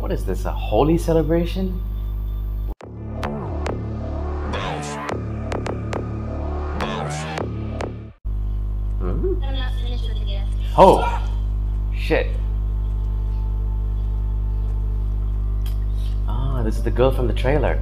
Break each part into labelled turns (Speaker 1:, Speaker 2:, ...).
Speaker 1: What is this, a holy celebration? Hmm? Oh! Shit. Ah, this is the girl from the trailer.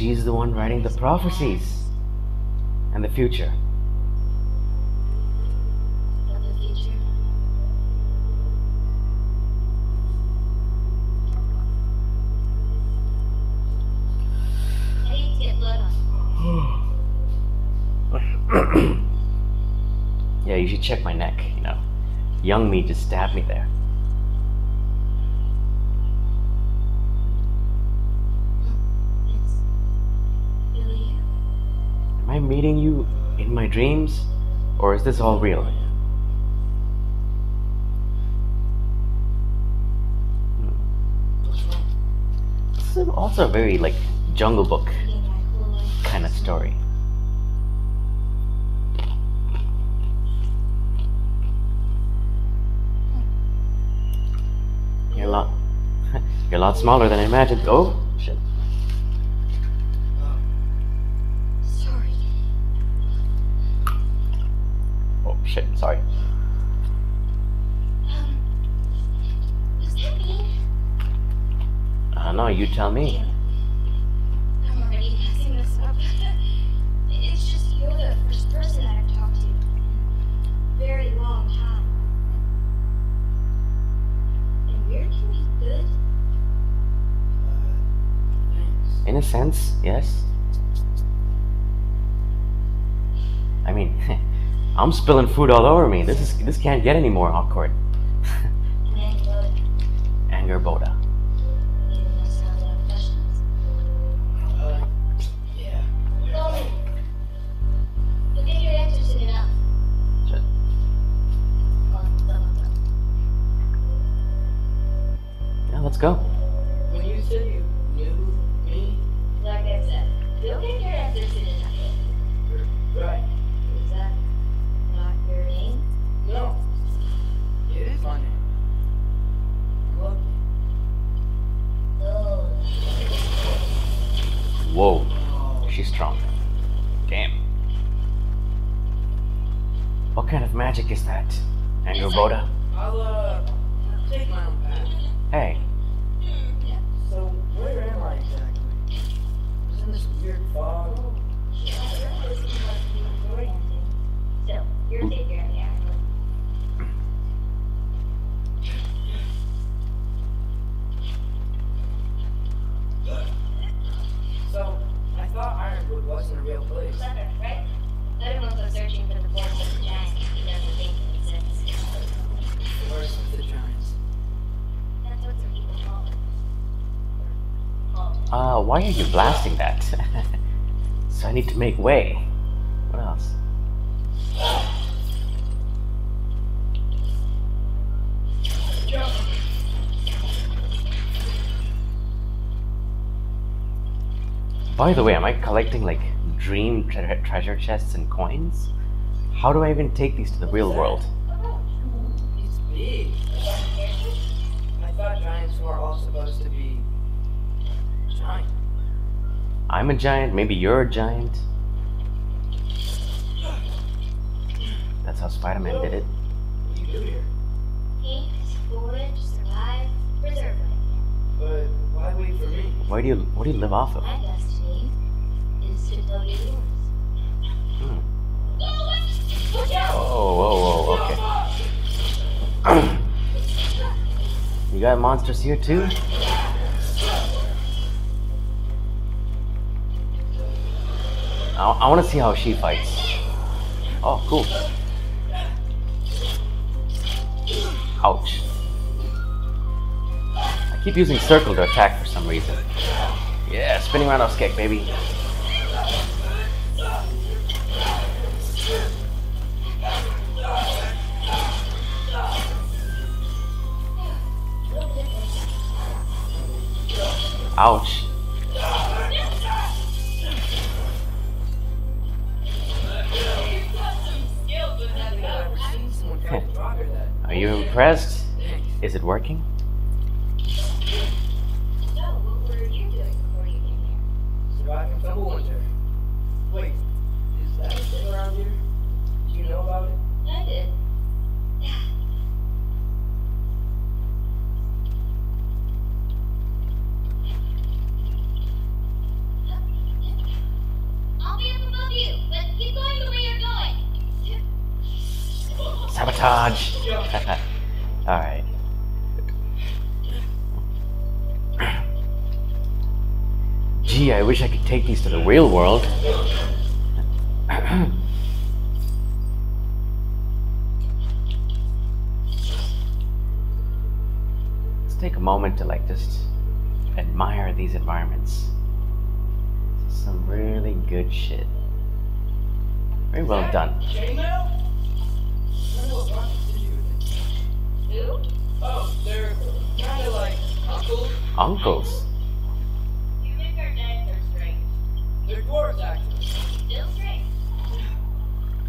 Speaker 1: She's the one writing the prophecies. And the future.
Speaker 2: The future. I need to get blood on.
Speaker 1: Yeah, you should check my neck, you know. Young me just stabbed me there. Am meeting you in my dreams? Or is this all real? This is also a very, like, Jungle Book kind of story. You're a lot. You're a lot smaller than I imagined. Oh, shit.
Speaker 2: Sorry.
Speaker 1: Oh, shit. Sorry.
Speaker 2: Um, does that mean
Speaker 1: Uh, no, you tell me.
Speaker 2: I'm already messing this up. it's just you're the first person that I've talked to in a very long time. And weird can be good.
Speaker 1: In a sense, yes. I'm spilling food all over me. This is this can't get any more awkward.
Speaker 2: And then you go Angrboda.
Speaker 3: Uh,
Speaker 1: why are you blasting that? so I need to make way. What else? By the way, am I collecting like dream tre- treasure chests and coins? How do I even take these to the real world?
Speaker 3: It's big. I thought giants were all supposed to be giant.
Speaker 1: I'm a giant, maybe you're a giant. That's how Spider Man did it.
Speaker 3: What do you do here?
Speaker 2: Eat, forage, survive, preserve.
Speaker 3: But why wait for me?
Speaker 1: Where do you what do you live off of?
Speaker 2: My destiny is to tell you yours.
Speaker 1: Oh, whoa, whoa, okay. you got monsters here too? I, I want to see how she fights. Oh, cool. Ouch. I keep using circle to attack for some reason. Yeah, spinning roundhouse kick, baby. Ouch. You impressed? Is it working? Gee, I wish I could take these to the real world. Let's take a moment to like just admire these environments. Some really good shit. Very well done.
Speaker 3: Chainmail? Wonder what brought you to you with it. Oh, they're kind of like uncles.
Speaker 1: Uncles.
Speaker 2: You make our dads are strange.
Speaker 3: They're dwarves, actually.
Speaker 2: Still strange.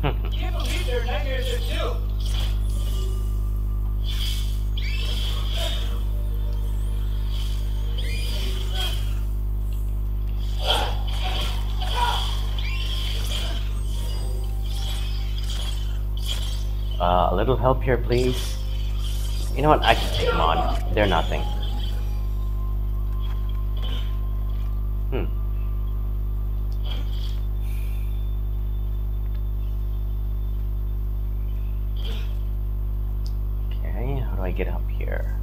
Speaker 3: Can't believe nightmares there too.
Speaker 1: Uh, a little help here, please. You know what? I can take them on. They're nothing. Hmm. Okay, how do I get up here?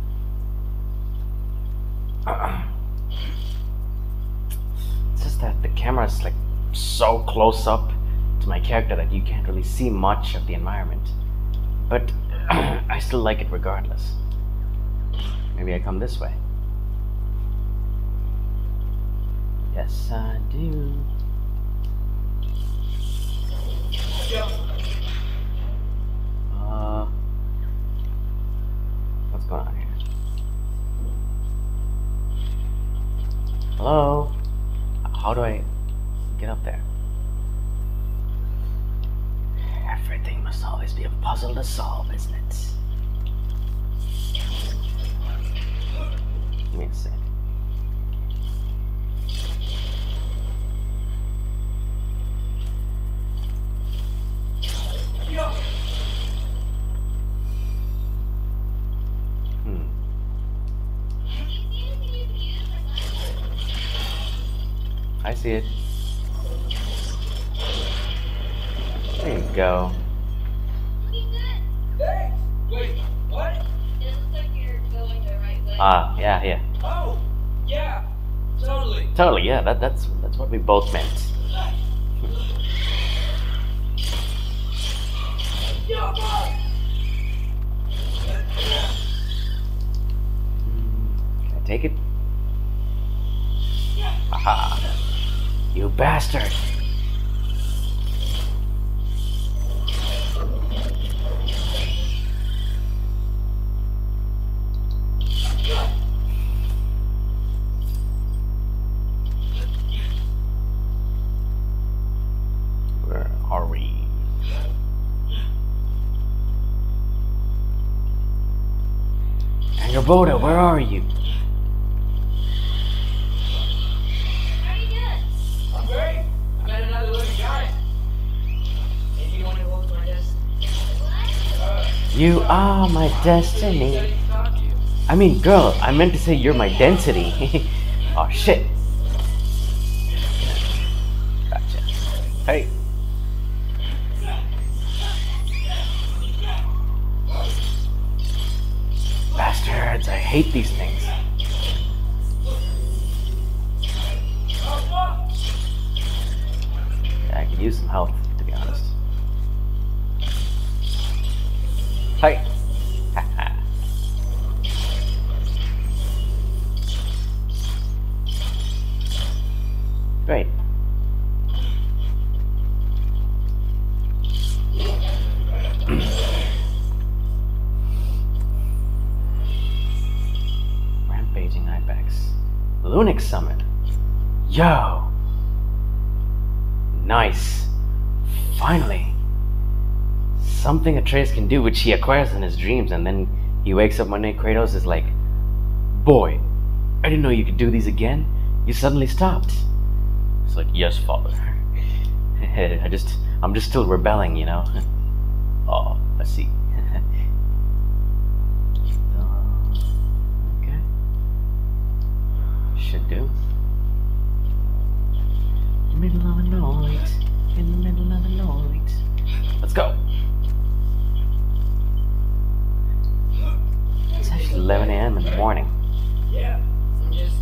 Speaker 1: It's just that the camera's like so close up to my character that you can't really see much of the environment. But I still like it regardless. Maybe I come this way. Yes, I do. Uh, what's going on here? Hello? How do I get up there? Must always be a puzzle to solve, isn't it? Me a sec. Hmm. I see it. There you go.
Speaker 2: Looking good.
Speaker 3: Thanks. Wait, what?
Speaker 2: It looks like you're going the right way.
Speaker 1: Ah, yeah, yeah.
Speaker 3: Oh, yeah, totally.
Speaker 1: Totally, yeah. That, that's that's what we both meant. Can I take it? Aha! You bastard!
Speaker 3: My desk?
Speaker 2: What?
Speaker 3: Uh,
Speaker 1: You are my destiny.
Speaker 3: you.
Speaker 1: I mean, girl, I meant to say you're my density. oh shit. Hate these things. Atreus can do, which he acquires in his dreams, and then he wakes up one day. Kratos is like, "Boy, I didn't know you could do these again. You suddenly stopped." It's like, "Yes, father." I just, I'm just still rebelling, you know. oh, I see. Uh, okay, should do. Middle of the night, in the middle of the night. Let's go. It's 11 a.m. in the morning.
Speaker 3: Yeah, I'm just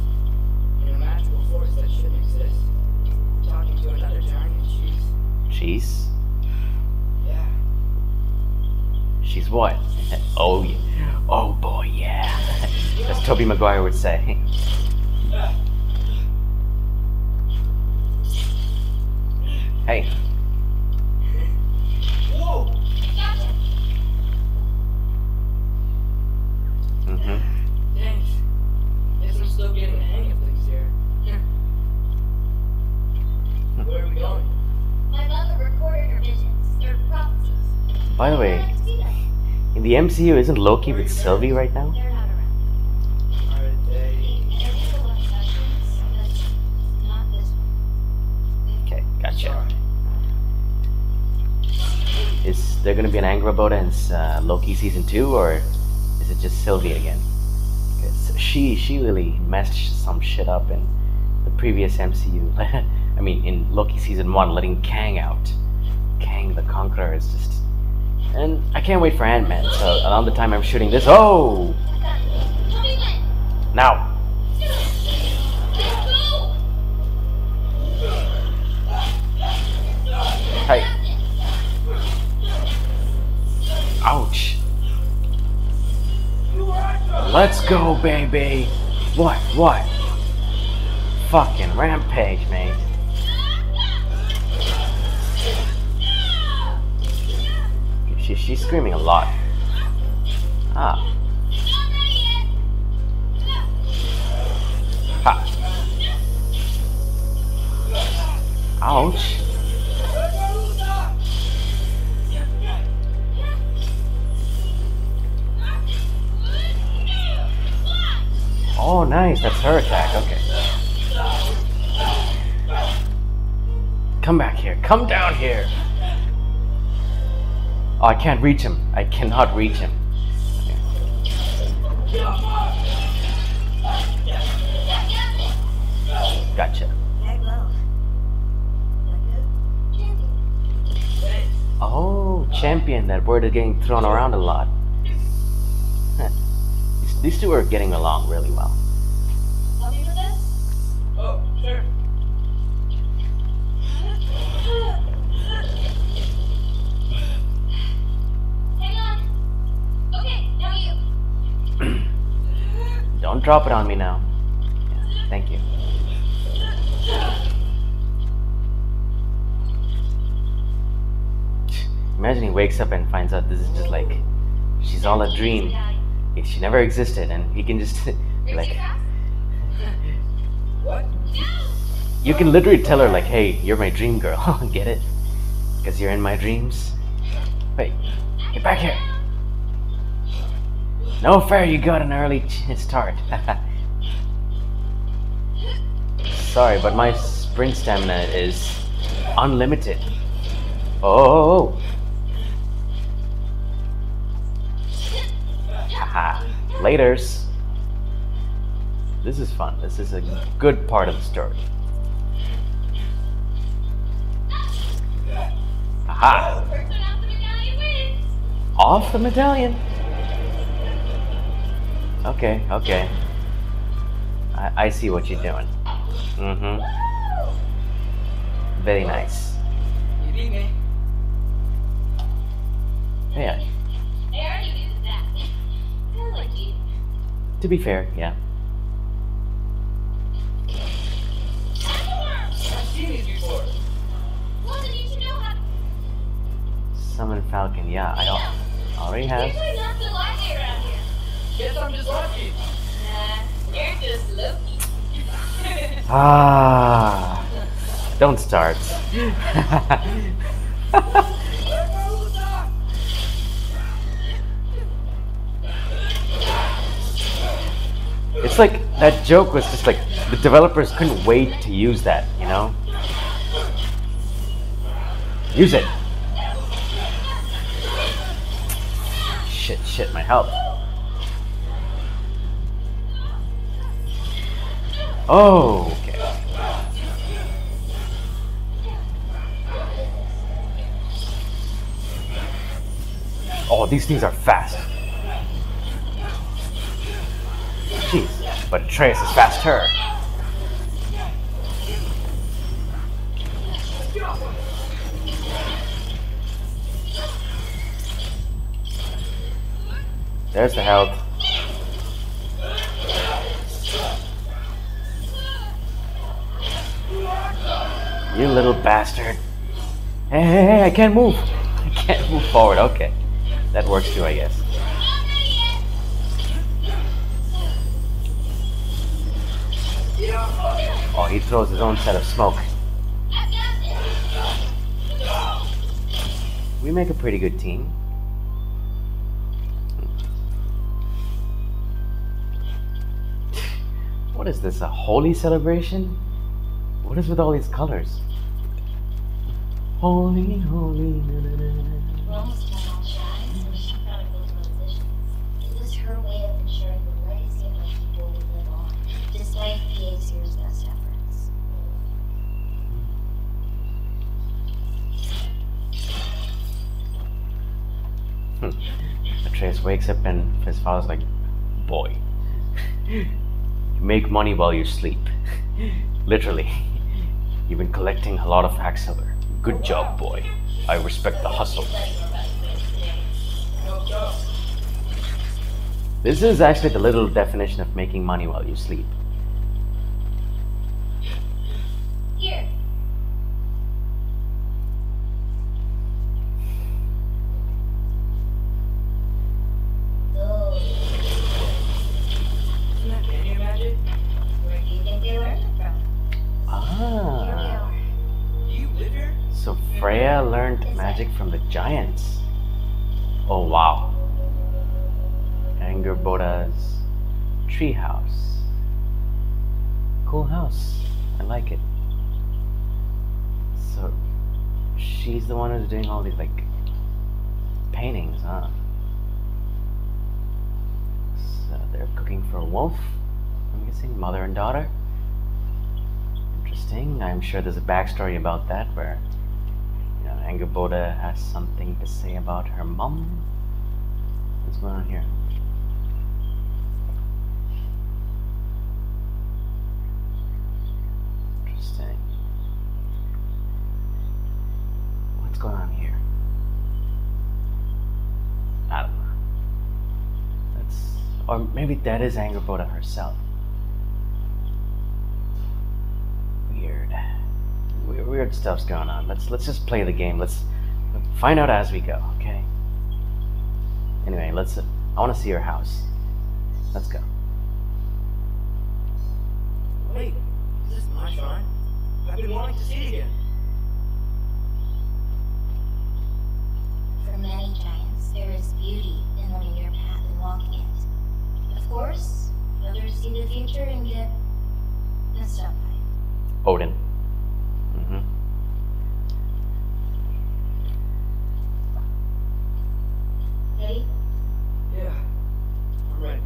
Speaker 3: in a force that shouldn't exist. Talking to another giant and she's,
Speaker 1: She's,
Speaker 3: yeah.
Speaker 1: she's what? Oh yeah. Oh boy, yeah. As Tobey Maguire would say. Hey,
Speaker 3: Whoa!
Speaker 2: Gotcha.
Speaker 1: mm-hmm.
Speaker 3: Thanks. Guess I'm still getting the hang of things here. Where are we going?
Speaker 2: My mother recorded her visions, or prophecies.
Speaker 1: By the way,
Speaker 2: like to see them.
Speaker 1: in the MCU, isn't Loki with Sylvie right now?
Speaker 2: They're not around.
Speaker 3: Are they...
Speaker 2: There is a lot of sessions, but not this one.
Speaker 1: Okay, gotcha. Is there gonna be an Angrboda in uh, Loki season two, or is it just Sylvie again? She she really messed some shit up in the previous MCU. I mean, in Loki season one, letting Kang out. Kang the Conqueror is just, and I can't wait for Ant Man. So around the time I'm shooting this, oh, now hey, ouch. Let's go, baby. What? What? Fucking rampage, mate. She, she's screaming a lot. Ah. Ha. Ouch. Oh, nice. That's her attack. Okay. Come back here. Come down here. Oh, I can't reach him. I cannot reach him. Gotcha. Oh, champion. That word is getting thrown around a lot. Huh. These- These two are getting along really well.
Speaker 2: Help me with this?
Speaker 3: Oh, sure.
Speaker 2: Hang on. Okay, now you.
Speaker 1: Don't drop it on me now. Yeah, thank you. Imagine he wakes up and finds out this is just like she's all a dream. She never existed, and he can just like,
Speaker 3: What?
Speaker 1: you can literally tell her like, "Hey, you're my dream girl." Get it? Because you're in my dreams. Wait, get back here. No fair, you got an early start. Sorry, but my sprint stamina is unlimited. Oh. oh, oh. Haha. Laters. This is fun. This is a good part of the story. Aha!
Speaker 2: First one out the medallion wins.
Speaker 1: Off the medallion. Okay, okay. I, I see what you're doing. Mm-hmm. Very nice.
Speaker 3: You beat me.
Speaker 1: Yeah.
Speaker 2: Like.
Speaker 1: To be fair, yeah. Summon Falcon, yeah, I al- already have.
Speaker 2: Usually not
Speaker 3: I'm just lucky.
Speaker 2: Nah, you're just Loki.
Speaker 1: Ah, don't start. It's like that joke was just like the developers couldn't wait to use that, you know? Use it. Shit, shit, my health. Oh, okay. Oh, these things are fast. But Atreus is faster. There's the health. You little bastard. Hey, hey, hey, I can't move. I can't move forward. Okay. That works too, I guess. Oh, he throws his own set of smoke. We make a pretty good team. What is this, a holy celebration? What is with all these colors? Holy, holy, wakes up and his father's like, Boy, you make money while you sleep. Literally. You've been collecting a lot of silver. Good job, boy. I respect the hustle. This is actually the little definition of making money while you sleep. Oh wow. Angrboda's treehouse. Cool house. I like it. So she's the one who's doing all these like paintings, huh? So they're cooking for a wolf. I'm guessing mother and daughter. Interesting. I'm sure there's a backstory about that where Angrboda has something to say about her mom. What's going on here? Interesting. What's going on here? I don't know. That's or maybe that is Angrboda herself. Weird. We- Weird stuff's going on. Let's let's just play the game. Let's find out as we go, okay? Anyway, let's. I want to see your house. Let's go.
Speaker 3: Wait, is this my shrine? I've been wanting to see it again.
Speaker 2: For many giants, there is beauty in the linear path and walking it. Of course, others see the future and get messed up by it.
Speaker 1: Odin. Mm-hmm.
Speaker 2: Ready?
Speaker 3: Yeah, I'm ready.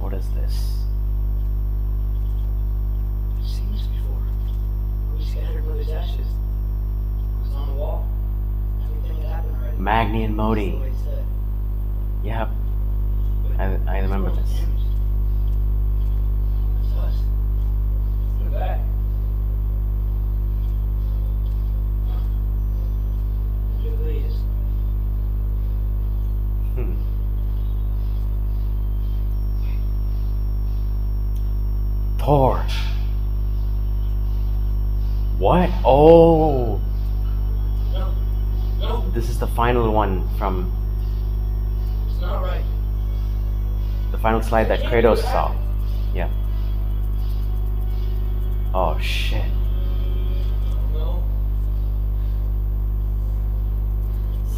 Speaker 1: What is this?
Speaker 3: I've seen this before. Where we scattered Mother's ashes. It was on the wall. Everything had happened already.
Speaker 1: Magni and Modi. Yep. I, I remember this. Hmm. Thor. What? Oh, final one from
Speaker 3: right.
Speaker 1: the final slide that Kratos saw. Yeah. Oh shit.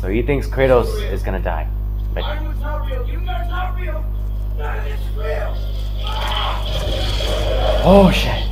Speaker 1: So he thinks Kratos is gonna die. But Oh shit.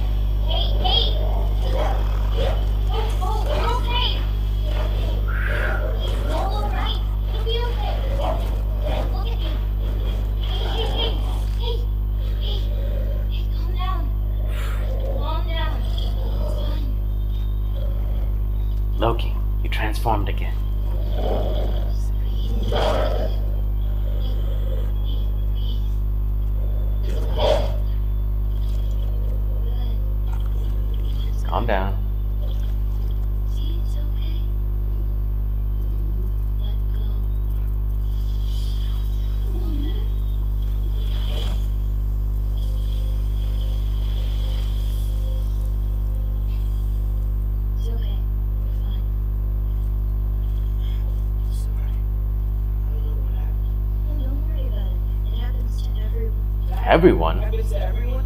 Speaker 2: Everyone.
Speaker 1: Everyone?
Speaker 4: Happens to everyone.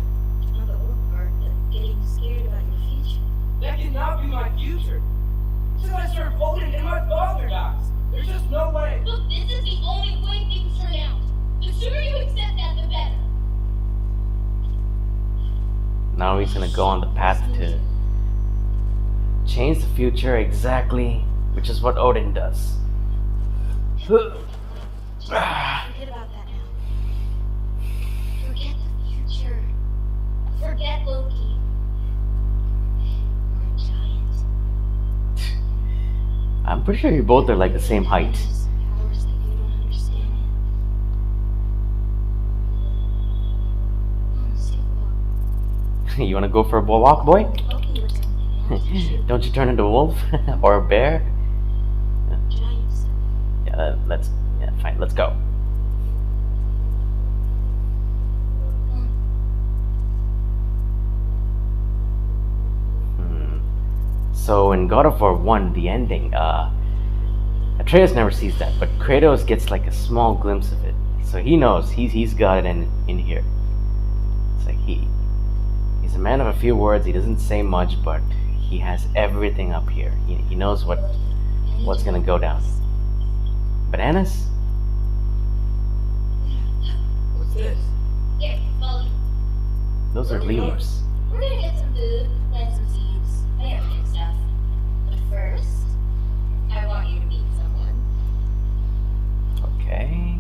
Speaker 2: Not part, but getting scared about your future.
Speaker 4: That cannot be my future. Just I serve Odin and my father dies. There's just no way.
Speaker 5: Look, this is the only way things turn out. The sooner you accept that, the better.
Speaker 1: Now he's gonna go on the path to change the future exactly, which is what Odin does. I'm pretty sure you both are like the same height.
Speaker 2: You
Speaker 1: wanna go for a walk, boy? Don't you turn into a wolf or a bear? Yeah, let's. Yeah, fine. Let's go. So in God of War One, the ending, uh, Atreus never sees that, but Kratos gets like a small glimpse of it. So he knows he's he's got it in in here. It's like he he's a man of a few words. He doesn't say much, but he has everything up here. He, he knows what what's gonna go down. Bananas?
Speaker 3: What's this?
Speaker 5: Here, follow me.
Speaker 1: Those are
Speaker 3: Where are we going?
Speaker 1: lemurs. Okay.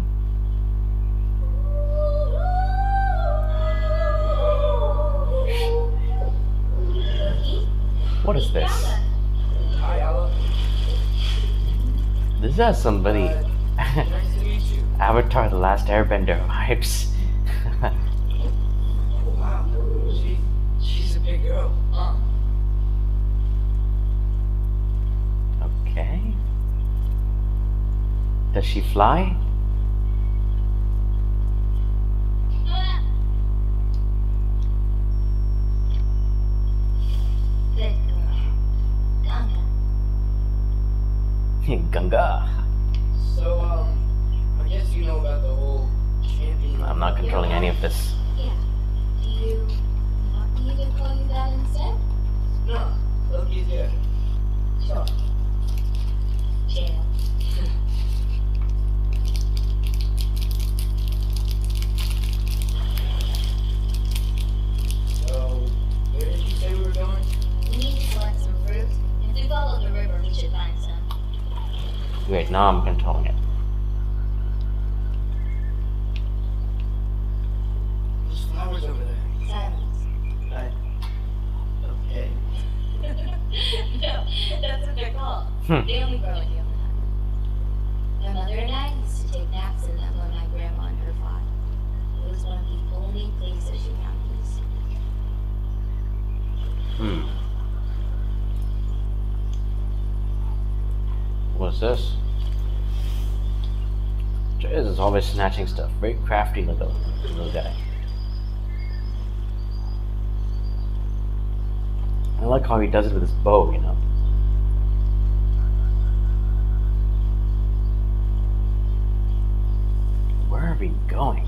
Speaker 1: What is this?
Speaker 4: Hi, Ella.
Speaker 1: This has somebody.
Speaker 3: Nice to meet you.
Speaker 1: Avatar The Last Airbender vibes.
Speaker 3: Oh wow. She she's a big girl. Huh?
Speaker 1: okay. Does she fly?
Speaker 5: Ah,
Speaker 2: Good girl. Ganga.
Speaker 3: So um I guess you know about the whole champion.
Speaker 1: I'm not controlling any of this. Very crafty little little guy. I like how he does it with his bow, you know. Where are we going?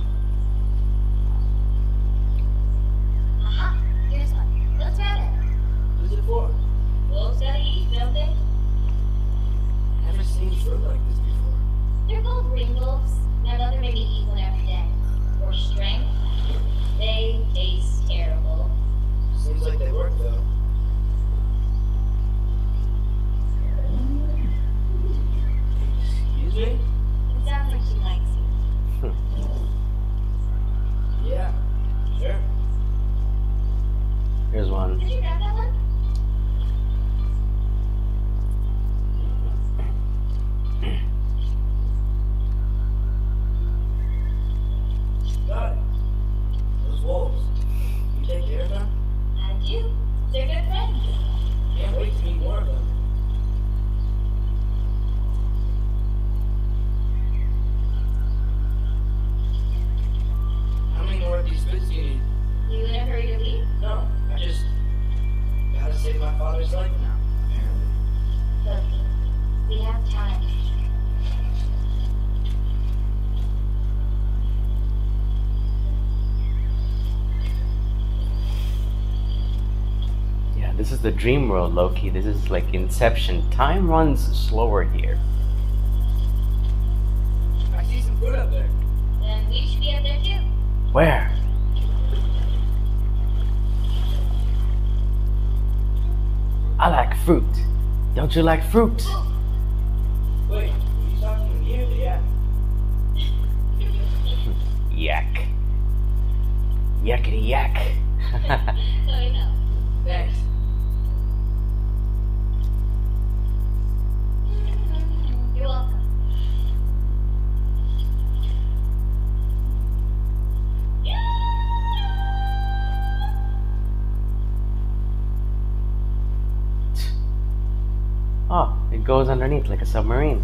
Speaker 1: the dream world, Loki. This is like Inception. Time runs slower here.
Speaker 3: I see some food up there.
Speaker 2: Then we should be up there too.
Speaker 1: Where? I like fruit. Don't you like fruit?
Speaker 3: Wait, you talking to me? or yak?
Speaker 1: yak. Yakety yak. goes underneath like a submarine.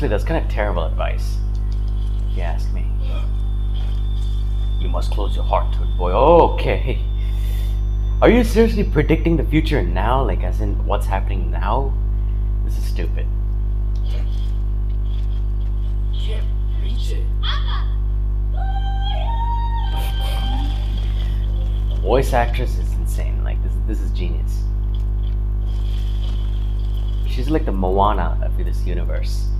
Speaker 1: Honestly, that's kind of terrible advice, if you ask me. You must close your heart to it, boy. Okay. Are you seriously predicting the future now? Like, as in what's happening now? This is stupid.
Speaker 3: Can't reach it.
Speaker 1: Voice actress is insane. Like, this, this is genius. She's like the Moana of this universe.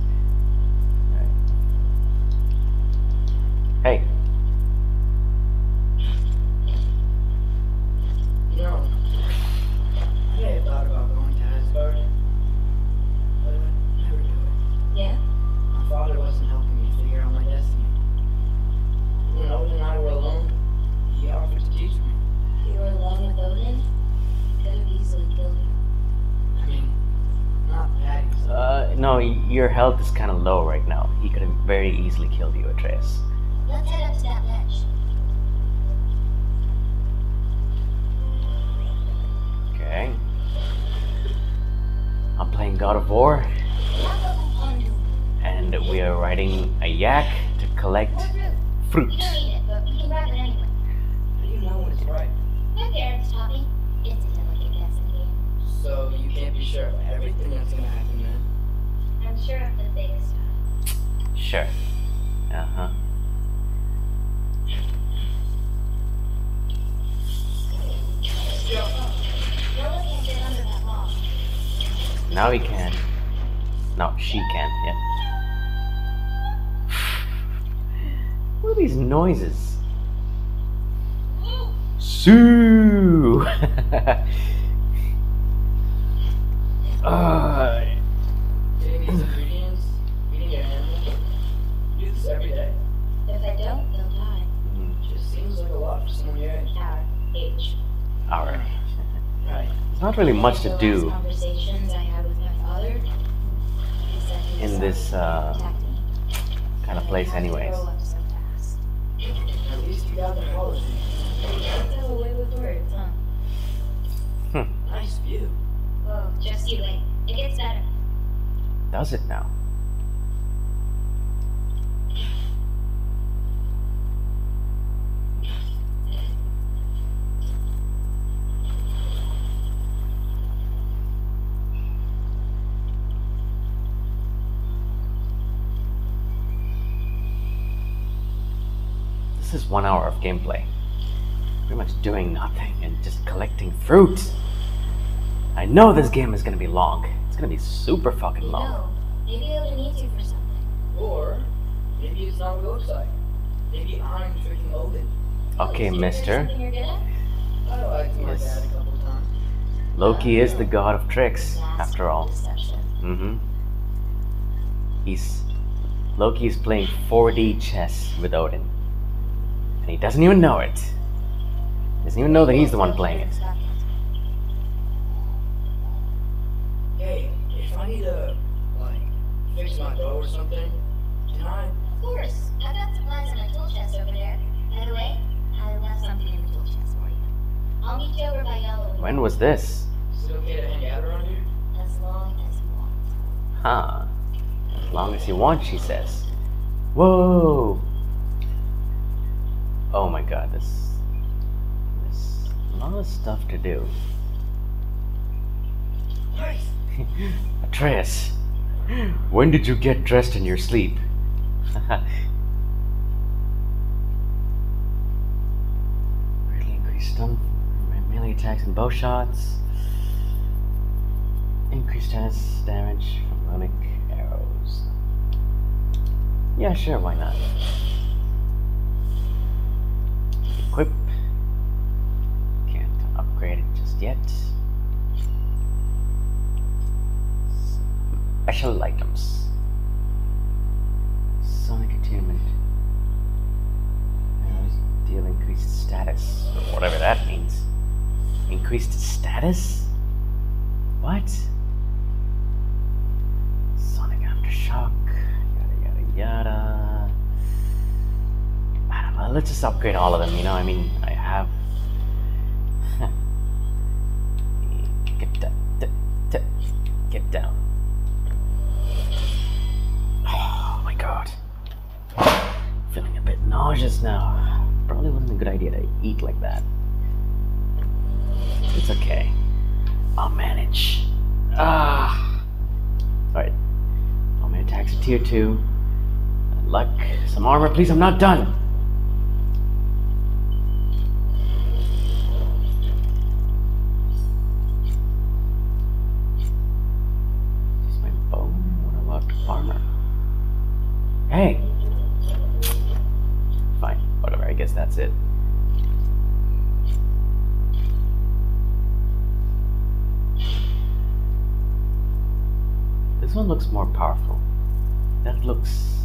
Speaker 1: very easily kill the Uatreus.
Speaker 2: Let's head up to that ledge.
Speaker 1: Okay. I'm playing God of War. And we are riding a yak to collect fruit.
Speaker 3: Sure.
Speaker 1: Uh huh. Now he can. Now she can, yeah. what are these noises? Sue! uh. not really much to do in this uh, kind of place anyways.
Speaker 2: Hmm.
Speaker 3: Nice view.
Speaker 2: Just you wait. It gets better.
Speaker 1: Does it now? This is one hour of gameplay. Pretty much doing nothing and just collecting fruit. I know this game is gonna be long. It's gonna be super fucking
Speaker 2: You
Speaker 1: long.
Speaker 2: know, maybe Odin needs you for something.
Speaker 3: Or maybe it's not what it looks like. Maybe I'm tricking Odin.
Speaker 1: Okay,
Speaker 2: Is there
Speaker 1: mister.
Speaker 2: you're good at?
Speaker 3: I liked my
Speaker 1: Yes.
Speaker 3: dad a couple times.
Speaker 1: Loki is the god of tricks, after all. Mm-hmm. He's Loki is playing 4D chess with Odin. And he doesn't even know it. He Doesn't even know that he's the one playing it.
Speaker 3: Hey, if I need to, like, fix my bow or something, can I?
Speaker 2: Of course. I've got supplies in my tool chest over there. By the way, I left something in the tool chest for you. I'll meet you over by Yellow.
Speaker 1: When was this?
Speaker 3: Is it okay to hang out around here?
Speaker 2: As long as you want.
Speaker 1: Huh. As long as you want, she says. Whoa! Oh my god, this. There's a lot of stuff to do.
Speaker 3: Nice.
Speaker 1: Atreus, when did you get dressed in your sleep? Greatly increased stun, melee attacks and bow shots. Increased damage from runic arrows. Yeah, sure, why not? Yet. Special items. Sonic attunement. Deal increased status, or whatever that means. Increased status? What? Sonic aftershock. Yada yada yada. I don't know. Let's just upgrade all of them. You know, I mean, I have. Eat like that. It's okay. I'll manage. Ah. Alright. All attacks are tier 2. Luck. Some armor, please. I'm not done. Is my armor? Hey! Fine, whatever, I guess that's it. This one looks more powerful. That looks.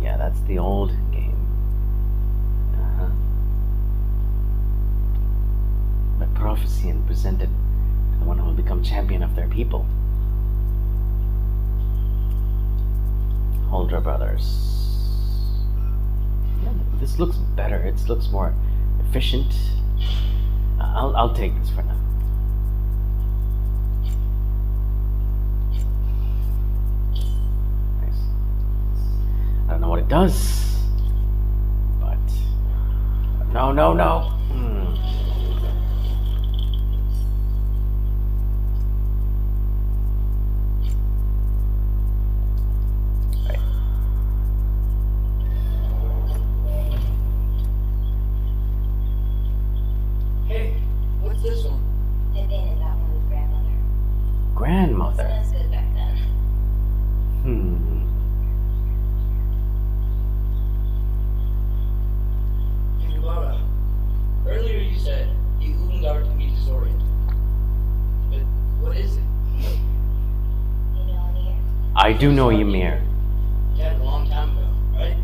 Speaker 1: Yeah, that's the old game. Uh huh. But prophecy and presented to the one who will become champion of their people. Huldra Brothers. Yeah, this looks better. It looks more efficient. Uh, I'll, I'll take this for now. Does, but no, no, no. Do know Ymir.
Speaker 3: Dead a long time ago, right?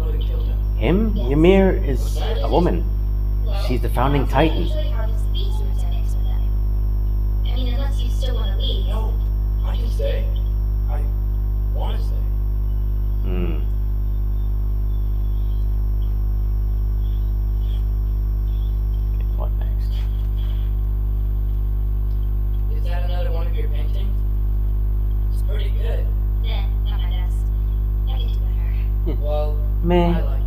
Speaker 3: Odin killed him.
Speaker 1: Him? Ymir is a woman. She's the founding titan.
Speaker 6: 咩？